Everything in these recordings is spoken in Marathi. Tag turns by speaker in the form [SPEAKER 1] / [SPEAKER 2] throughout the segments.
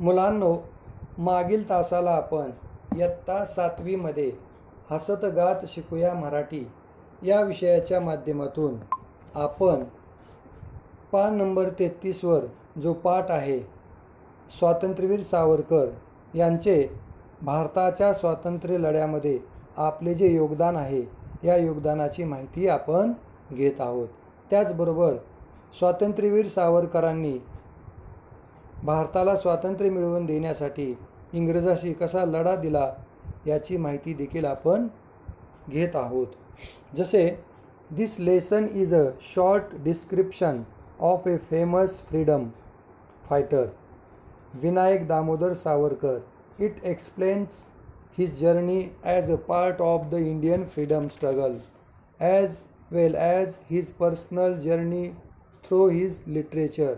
[SPEAKER 1] मुलांनो मागील तासाला आपण इयत्ता सातवीमध्ये हसतगात शिकूया मराठी. या विषयाच्या माध्यमातून आपण पान नंबर तेहतीसवर जो पाठ आहे स्वातंत्र्यवीर सावरकर यांचे भारताच्या स्वातंत्र्य लढ्यामध्ये आपले जे योगदान आहे या योगदानाची माहिती आपण घेत आहोत. त्याचबरोबर स्वातंत्र्यवीर सावरकरांनी भारताला स्वातंत्र्य मिळवून देण्यासाठी इंग्रजाशी कसा लढा दिला याची माहिती देखील आपण घेत आहोत. जसे this lesson is a short description of a famous freedom fighter Vinayak Damodar Savarkar. It explains his journey as a part of the Indian freedom struggle as well as his personal journey through his literature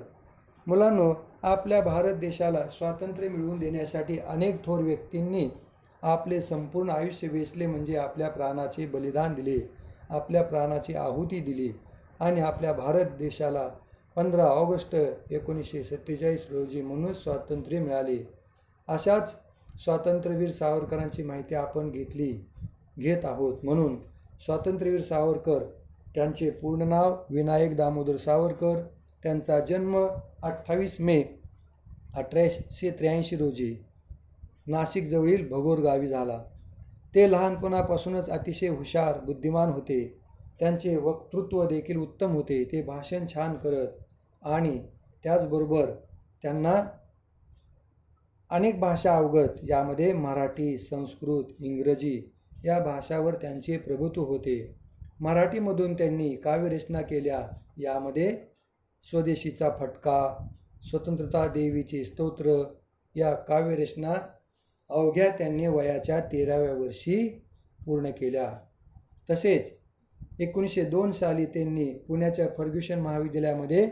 [SPEAKER 1] मुलांनो आपल्या भारत देशाला स्वातंत्र्य मिळवून देण्यासाठी अनेक थोर व्यक्तींनी आपले संपूर्ण आयुष्य वेचले म्हणजे आपल्या प्राणाचे बलिदान दिले आपल्या प्राणाची आहुती दिली आणि आपल्या भारत देशाला पंधरा ऑगस्ट एकोणीसशे सत्तेचाळीस रोजी म्हणून स्वातंत्र्य मिळाले. अशाच स्वातंत्र्यवीर सावरकरांची माहिती आपण घेतली घेत आहोत. म्हणून स्वातंत्र्यवीर सावरकर त्यांचे पूर्ण नाव विनायक दामोदर सावरकर त्यांचा जन्म अठ्ठावीस मे अठराशे त्र्याऐंशी रोजी नाशिकजवळील भगोर गावी झाला. ते लहानपणापासूनच अतिशय हुशार बुद्धिमान होते. त्यांचे वक्तृत्व देखील उत्तम होते. ते भाषण छान करत आणि त्याचबरोबर त्यांना अनेक भाषा अवगत यामध्ये मराठी संस्कृत इंग्रजी या भाषावर त्यांचे प्रभुत्व होते. मराठीमधून त्यांनी काव्यरचना केल्या. यामध्ये स्वदेशीचा फटका स्वतंत्रता देवीचे स्तोत्र या काव्यरचना अवघ्या त्यांनी वयाच्या तेराव्या वर्षी पूर्ण केल्या. तसेच एकोणीसशे दोन साली त्यांनी पुण्याच्या फर्ग्युशन महाविद्यालयामध्ये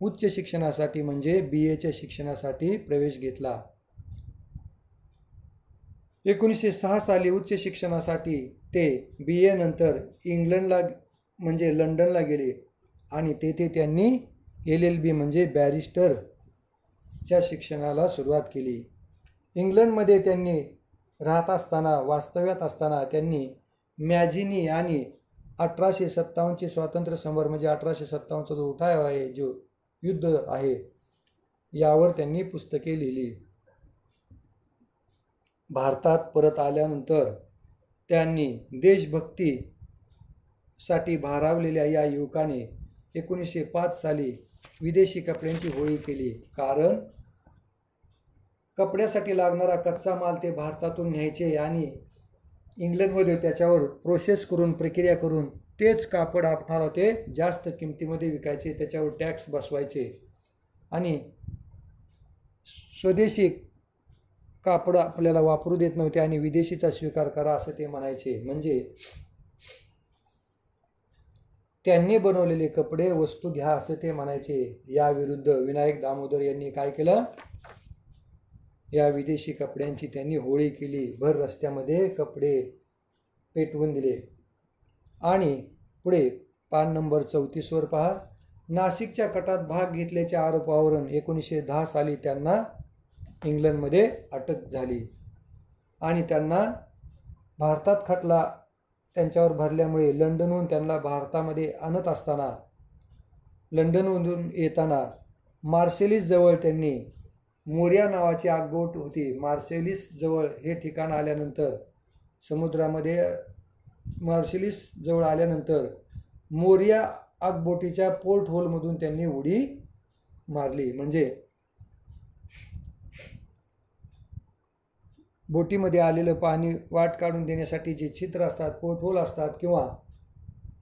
[SPEAKER 1] उच्च शिक्षणासाठी म्हणजे बी एच्या शिक्षणासाठी प्रवेश घेतला. एकोणीसशे सहा साली उच्च शिक्षणासाठी ते बी ए नंतर इंग्लंडला म्हणजे लंडनला गेले आणि तेथे त्यांनी एल एल बी म्हणजे बॅरिस्टरच्या शिक्षणाला सुरुवात केली. इंग्लंडमध्ये त्यांनी राहत असताना वास्तव्यात असताना त्यांनी मॅझिनी आणि अठराशे सत्तावन्नचे स्वातंत्र्य समर म्हणजे अठराशे सत्तावन्नचा जो उठाव आहे जो युद्ध आहे यावर त्यांनी पुस्तके लिहिली. भारतात परत आल्यानंतर त्यांनी देशभक्तीसाठी भारावलेल्या या युवकाने एकोणीसशे पाच साली विदेशी कपड्यांची होळी केली. कारण कपड्यासाठी लागणारा कच्चा माल ते भारतातून न्यायचे आणि इंग्लंडमध्ये त्याच्यावर प्रोसेस करून प्रक्रिया करून तेच कापड आपणाला ते जास्त किमतीमध्ये विकायचे त्याच्यावर टॅक्स बसवायचे. आणि स्वदेशी कापड आपल्याला वापरू देत नव्हते आणि विदेशीचा स्वीकार करा असं ते म्हणायचे. म्हणजे त्यांनी बनवलेले कपडे वस्तू घ्या असं ते म्हणायचे. याविरुद्ध विनायक दामोदर यांनी काय केलं? या विदेशी कपड्यांची त्यांनी होळी केली. भर रस्त्यामध्ये कपडे पेटवून दिले. आणि पुढे पान नंबर चौतीसवर पहा. नाशिकच्या कटात भाग घेतल्याच्या आरोपावरून एकोणीसशे दहा साली त्यांना इंग्लंडमध्ये अटक झाली. आणि त्यांना भारतात खटला त्यांच्यावर भरल्यामुळे लंडनहून त्यांना भारतामध्ये आणत असताना लंडनमधून येताना मार्सेलिसजवळ त्यांनी मोर्या नावाची आगबोट होती. मार्सेलिसजवळ हे ठिकाण आल्यानंतर समुद्रामध्ये मार्सेलिसजवळ आल्यानंतर मोर्या आगबोटीच्या पोर्ट होलमधून त्यांनी उडी मारली. म्हणजे बोटीमध्ये आलेलं पाणी वाट काढून देण्यासाठी जे छिद्र असतात पोर्टहोल असतात किंवा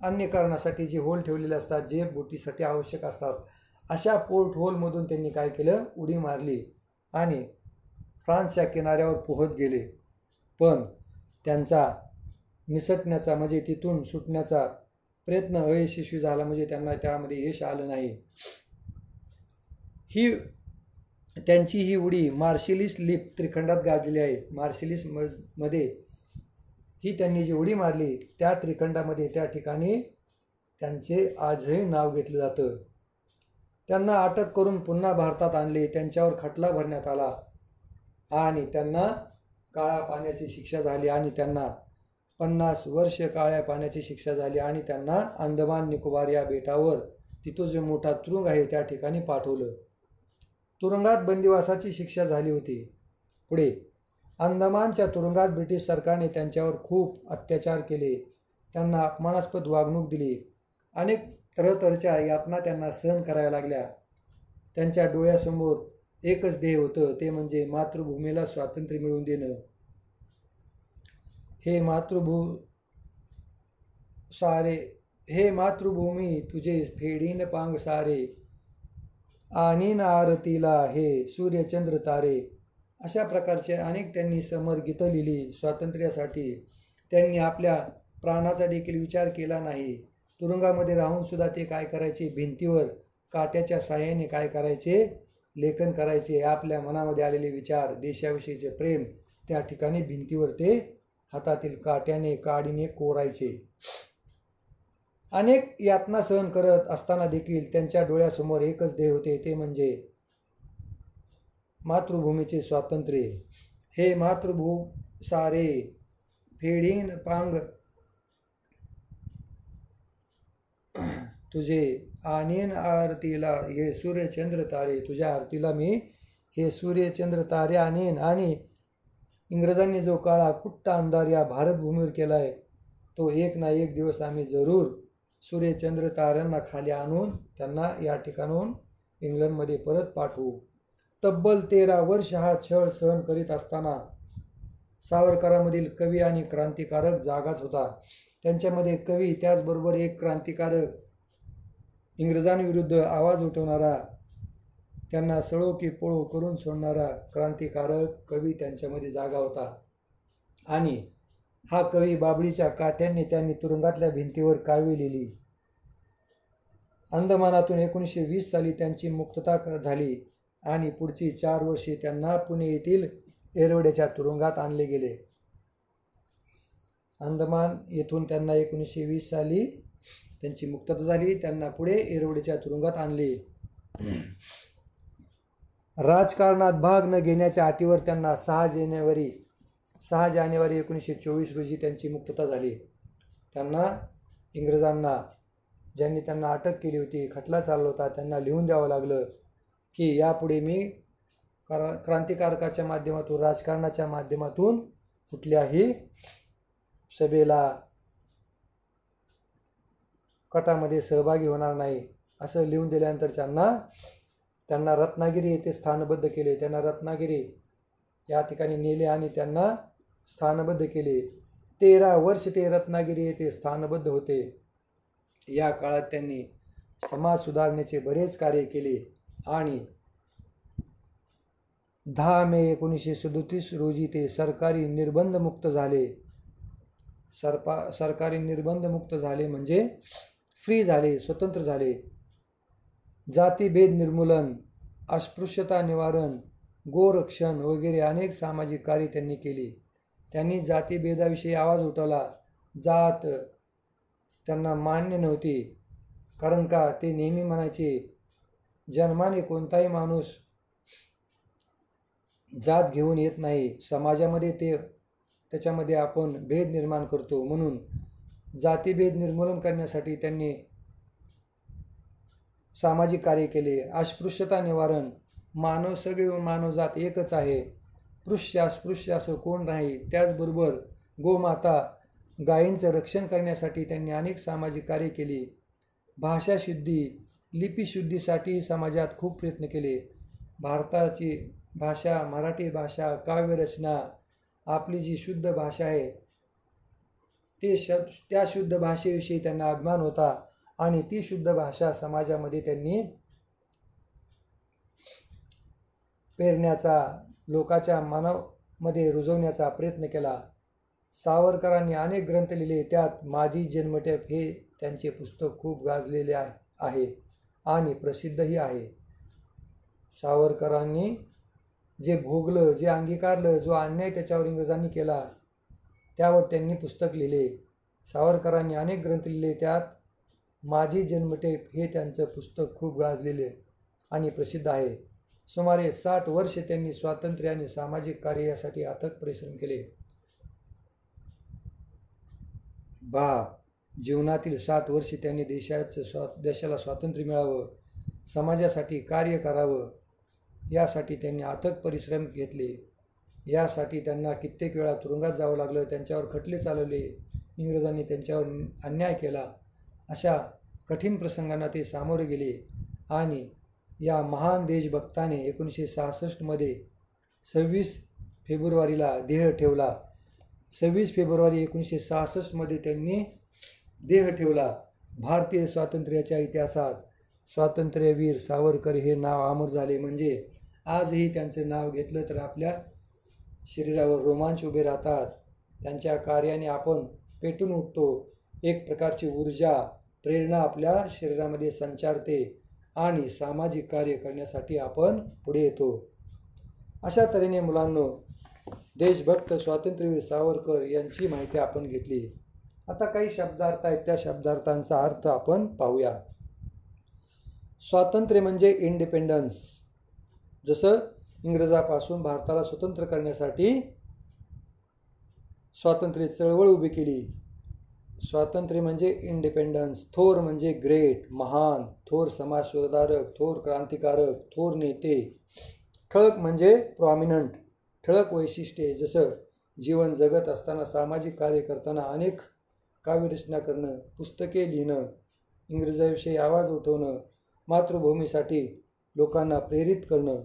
[SPEAKER 1] अन्य कारणासाठी जे होल ठेवलेले असतात जे बोटीसाठी आवश्यक असतात अशा पोर्ट होलमधून त्यांनी काय केलं? उडी मारली आणि फ्रान्सच्या किनाऱ्यावर पोहत गेले. पण त्यांचा निसटण्याचा म्हणजे तिथून सुटण्याचा प्रयत्न अयशस्वी झाला म्हणजे त्यांना त्यामध्ये यश आलं नाही. ही त्यांची ही उडी मार्शिलिस लिप त्रिखंडात गाजलेली आहे. मार्शिलिस म मध्ये ही त्यांनी जी उडी मारली त्या त्रिखंडामध्ये त्या ठिकाणी त्यांचे आजही नाव घेतलं जातं. त्यांना अटक करून पुन्हा भारतात आणले त्यांच्यावर खटला भरण्यात आला आणि त्यांना काळ्या पाण्याची शिक्षा झाली आणि त्यांना पन्नास वर्ष काळ्या पाण्याची शिक्षा झाली आणि त्यांना अंदमान निकोबार या बेटावर तिथं जो मोठा तुरुंग आहे त्या ठिकाणी पाठवलं. तुरुंगात बंदिवासाची शिक्षा झाली होती. पुढे अंदमानच्या तुरुंगात ब्रिटिश सरकारने त्यांच्यावर खूप अत्याचार केले. त्यांना अपमानास्पद वागणूक दिली. अनेक तरतरच्या यातना त्यांना सहन कराव्या लागल्या. त्यांच्या डोळ्यासमोर एकच ध्येय होतं ते म्हणजे मातृभूमीला स्वातंत्र्य मिळवून देणं. हे मातृभू सारे हे मातृभूमी तुझे फेडीन पांग सारे. आणि आरतीला हे सूर्यचंद्र तारे अशा प्रकारचे अनेक त्यांनी समर गीतं लिहिली. स्वातंत्र्यासाठी त्यांनी आपल्या प्राणाचा देखील विचार केला नाही. तुरुंगामध्ये राहूनसुद्धा ते काय करायचे? भिंतीवर काट्याच्या साह्याने काय करायचे? लेखन करायचे. आपल्या मनामध्ये आलेले विचार देशाविषयीचे प्रेम त्या ठिकाणी भिंतीवर ते हातातील काट्याने काडीने कोरायचे. अनेक यातना सहन करत असताना देखील त्यांच्या डोळ्यासमोर एकच ध्येय होते ते म्हणजे मातृभूमीचे स्वातंत्र्य. हे मातृभू सारे फेडीन पांग तुझे आनीन आरतीला हे सूर्यचंद्र तारे तुझ्या आरतीला मी हे सूर्यचंद्र तारे आणेन. आणि इंग्रजांनी जो काळा कुट्टा अंधार या भारतभूमीवर केला आहे तो एक ना एक दिवस आम्ही जरूर सूर्यचंद्र ताऱ्यांना खाली आणून त्यांना या ठिकाणून इंग्लंडमध्ये परत पाठवू. तब्बल तेरा वर्ष हा छळ सहन करीत असताना सावरकरामधील कवी आणि क्रांतिकारक जागाच होता. त्यांच्यामध्ये कवी त्याचबरोबर एक क्रांतिकारक इंग्रजांविरुद्ध आवाज उठवणारा त्यांना सळो की पळो करून सोडणारा क्रांतिकारक कवी त्यांच्यामध्ये जागा होता. आणि हा कवी बाबळीच्या काठ्यांनी त्यांनी तुरुंगातल्या भिंतीवर काळवी लिहिली. अंदमानातून एकोणीसशे वीस साली त्यांची मुक्तता झाली आणि पुढची चार वर्षे त्यांना पुणे येथील एरवड्याच्या तुरुंगात आणले गेले. अंदमान येथून त्यांना एकोणीसशे वीस साली त्यांची मुक्तता झाली त्यांना पुढे एरवड्याच्या तुरुंगात आणले. राजकारणात भाग न घेण्याच्या अटीवर त्यांना सहा जानेवारी सहा जानेवारी एकोणीसशे चोवीस रोजी त्यांची मुक्तता झाली. त्यांना इंग्रजांना ज्यांनी त्यांना अटक केली होती खटला चालला होता त्यांना लिहून द्यावं लागलं की यापुढे मी क्रा क्रांतिकारकाच्या माध्यमातून राजकारणाच्या माध्यमातून कुठल्याही सभेला कटामध्ये सहभागी होणार नाही असं लिहून दिल्यानंतर त्यांना त्यांना रत्नागिरी येथे स्थानबद्ध केले. त्यांना रत्नागिरी या ठिकाणी नेले आणि त्यांना स्थानबद्ध केले. तेरा वर्ष ते रत्नागिरी येथे स्थानबद्ध होते. या काळात त्यांनी समाज सुधारण्याचे बरेच कार्य केले आणि दहा मे एकोणीसशे सदोतीस रोजी ते सरकारी निर्बंधमुक्त झाले. सरपा सरकारी निर्बंधमुक्त झाले म्हणजे फ्री झाले स्वतंत्र झाले. जातीभेद निर्मूलन अस्पृश्यता निवारण गोरक्षण वगैरे अनेक सामाजिक कार्य त्यांनी केली. त्यांनी जातीभेदाविषयी आवाज उठवला. जात त्यांना मान्य नव्हती. कारण का? ते नेहमी म्हणायचे जन्माने कोणताही माणूस जात घेऊन येत नाही. समाजामध्ये ते त्याच्यामध्ये आपण भेद निर्माण करतो. म्हणून जातीभेद निर्मूलन करण्यासाठी त्यांनी सामाजिक कार्य केले. अस्पृश्यता निवारण मानव सगळे मानवजात एकच आहे. पृश्य अस्पृश्य असं कोण नाही त्याचबरोबर गोमाता गायींचं रक्षण करण्यासाठी त्यांनी अनेक सामाजिक कार्य केली. भाषाशुद्धी लिपीशुद्धीसाठी समाजात खूप प्रयत्न केले. भारताची भाषा मराठी भाषा काव्यरचना आपली जी शुद्ध भाषा आहे ते श त्या शुद्ध भाषेविषयी त्यांना अभिमान होता आणि ती शुद्ध भाषा समाजामध्ये त्यांनी पेरण्याचा लोकाच्या मनामध्ये रुजवण्याचा प्रयत्न केला. सावरकरांनी अनेक ग्रंथ लिहिले त्यात माझी जन्मटेप हे त्यांचे पुस्तक खूप गाजलेले आहे आणि प्रसिद्धही आहे. सावरकरांनी जे भोगलं जे अंगीकारलं जो अन्याय त्याच्यावर इंग्रजांनी केला त्यावर त्यांनी पुस्तक लिहिले. सावरकरांनी अनेक ग्रंथ लिहिले त्यात माझी जन्मटेप हे त्यांचं पुस्तक खूप गाजलेले आणि प्रसिद्ध आहे. सुमारे साठ वर्षे त्यांनी स्वातंत्र्य आणि सामाजिक कार्यासाठी अथक परिश्रम केले. बा जीवनातील साठ वर्षे त्यांनी देशाचं स्वा देशाला स्वातंत्र्य मिळावं समाजासाठी कार्य करावं यासाठी त्यांनी अथक परिश्रम घेतले. यासाठी त्यांना कित्येक वेळा तुरुंगात जावं लागलं त्यांच्यावर खटले चालवले इंग्रजांनी त्यांच्यावर अन्याय केला अशा कठीण प्रसंगांना ते सामोरे गेले आणि या महान देशभक्ताने एकोणीसशे सहासष्टमध्ये सव्वीस फेब्रुवारीला देह ठेवला. सव्वीस फेब्रुवारी एकोणीसशे सहासष्टमध्ये त्यांनी देह ठेवला. भारतीय स्वातंत्र्याच्या इतिहासात स्वातंत्र्यवीर सावरकर हे नाव अमर झाले. म्हणजे आजही त्यांचं नाव घेतलं तर आपल्या शरीरावर रोमांच उभे राहतात. त्यांच्या कार्याने आपण पेटून उठतो. एक प्रकारची ऊर्जा प्रेरणा आपल्या शरीरामध्ये संचारते. आणि सामाजिक कार्य करण्यासाठी आपण पुढे येतो. अशा तऱ्हेने मुलांनो देशभक्त स्वातंत्र्यवीर सावरकर यांची माहिती आपण घेतली. आता काही शब्दार्थ आहेत. त्या शब्दार्थांचा अर्थ आपण पाहूया. स्वातंत्र्य म्हणजे इंडिपेंडन्स जसं इंग्रजापासून भारताला स्वतंत्र करण्यासाठी स्वातंत्र्य चळवळ उभी केली. स्वातंत्र्य म्हणजे इंडिपेंडन्स थोर म्हणजे ग्रेट महान थोर समाजसुधारक थोर क्रांतिकारक थोर नेते. ठळक म्हणजे प्रॉमिनंट ठळक वैशिष्ट्ये जसं जीवन जगत असताना सामाजिक कार्य करताना अनेक काव्यरचना करणं पुस्तके लिहिणं इंग्रजाविषयी आवाज उठवणं मातृभूमीसाठी लोकांना प्रेरित करणं.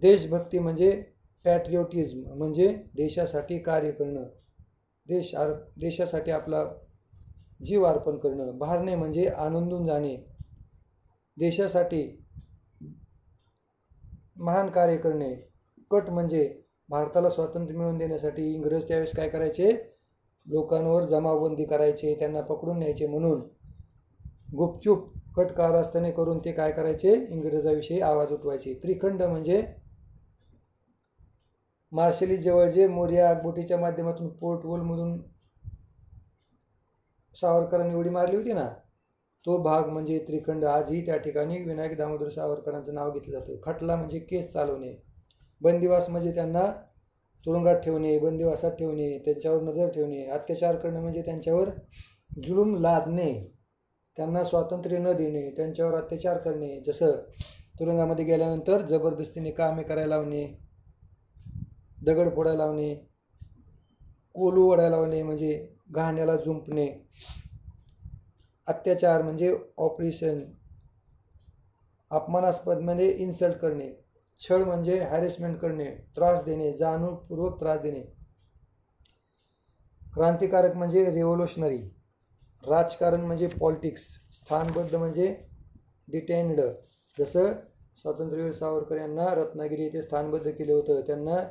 [SPEAKER 1] देशभक्ती म्हणजे पॅट्रियोटिझम म्हणजे देशासाठी कार्य करणं. देश आर देशासाठी आपला जीव अर्पण करणं भारणे म्हणजे आनंदून जाणे. देशासाठी महान कार्य करणे. कट म्हणजे भारताला स्वातंत्र्य मिळवून देण्यासाठी इंग्रज त्यावेळेस काय करायचे? लोकांवर जमावबंदी करायचे त्यांना पकडून न्यायचे म्हणून. गुपचूप कट कारस्थाने करून ते काय करायचे? इंग्रजाविषयी आवाज उठवायचे. त्रिखंड म्हणजे मार्शली जवळ जे मोर्या आगबोटीच्या माध्यमातून पोर्ट वोलमधून सावरकरांनी उडी मारली होती ना तो भाग म्हणजे त्रिखंड. आजही त्या ठिकाणी विनायक दामोदर सावरकरांचं नाव घेतलं जातं. खटला म्हणजे केस चालवणे. बंदिवास म्हणजे त्यांना तुरुंगात ठेवणे बंदिवासात ठेवणे त्यांच्यावर नजर ठेवणे. अत्याचार करणे म्हणजे त्यांच्यावर जुलूम लादणे. त्यांना स्वातंत्र्य न देणे त्यांच्यावर अत्याचार करणे. जसं तुरुंगामध्ये गेल्यानंतर जबरदस्तीने कामे करायला लावणे दगड फोडायला लावणे कोलू वडा लावणे म्हणजे घाण्याला जुंपणे अत्याचार म्हणजे ऑपरेशन अपमानास्पद म्हणजे इन्सल्ट करणे. छळ म्हणजे हॅरेसमेंट करणे त्रास देणे जाणूनपूर्वक त्रास देणे. क्रांतिकारक म्हणजे रेव्होल्युशनरी राजकारण म्हणजे पॉलिटिक्स स्थानबद्ध म्हणजे डिटेन्ड जसं स्वातंत्र्यवीर सावरकर यांना रत्नागिरी येथे स्थानबद्ध केलं होतं त्यांना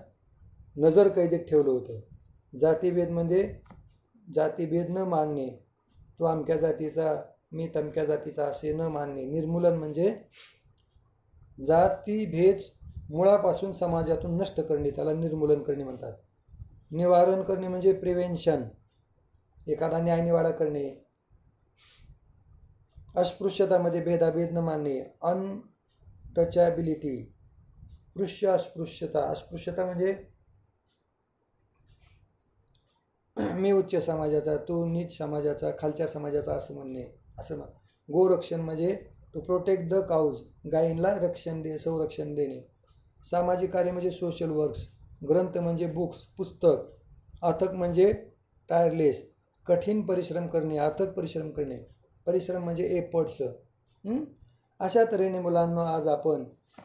[SPEAKER 1] नजर कैदेत ठेवलं होतं. जातीभेद म्हणजे जातीभेद न मानणे. तो अमक्या जातीचा मी तमक्या जातीचा असे न मानणे. निर्मूलन म्हणजे जातीभेद मुळापासून समाजातून नष्ट करणे त्याला निर्मूलन करणे म्हणतात. निवारण करणे म्हणजे प्रिव्हेन्शन एखादा न्यायनिवाडा करणे. अस्पृश्यतामध्ये भेदाभेद न मानणे. अनटचॅबिलिटी पृश्य अस्पृश्यता. अस्पृश्यता म्हणजे मी उच्च समाजाचा तू नीच समाजाचा खालच्या समाजाचा असं म्हणणे असं म्हण. गोरक्षण म्हणजे टू प्रोटेक्ट द काऊज गायींना रक्षण दे संरक्षण देणे. सामाजिक कार्य म्हणजे सोशल वर्क्स ग्रंथ म्हणजे बुक्स पुस्तक. अथक म्हणजे टायरलेस कठीण परिश्रम करणे अथक परिश्रम करणे. परिश्रम म्हणजे एफर्ट्स अशा तऱ्हेने मुलांना आज आपण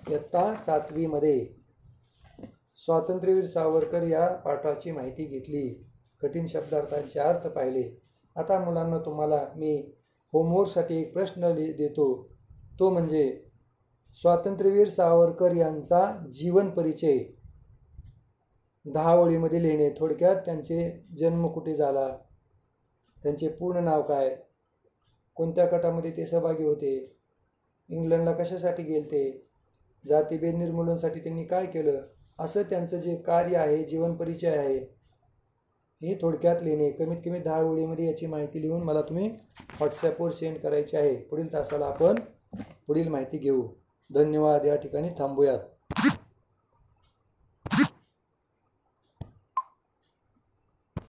[SPEAKER 1] इयत्ता सातवीमध्ये स्वातंत्र्यवीर सावरकर या पाठाची माहिती घेतली. कठीण शब्दार्थांचे अर्थ पाहिले. आता मुलांना तुम्हाला मी होमवर्कसाठी एक प्रश्न लि देतो. तो म्हणजे स्वातंत्र्यवीर सावरकर यांचा जीवन परिचय. दहा ओळीमध्ये लिहिणे थोडक्यात त्यांचे जन्म कुठे झाला? त्यांचे पूर्ण नाव काय? कोणत्या गटामध्ये ते सहभागी होते? इंग्लंडला कशासाठी गेलते? जातीभेद निर्मूलनासाठी त्यांनी काय केलं? असं त्यांचं जे कार्य आहे जीवन परिचय आहे हे थोडक्यात लिहिणे. कमीत कमी दहा ओळीमध्ये याची माहिती लिहून मला तुम्ही व्हॉट्सॲपवर सेंड करायची आहे. पुढील तासाला आपण पुढील माहिती घेऊ. धन्यवाद. या ठिकाणी थांबूयात.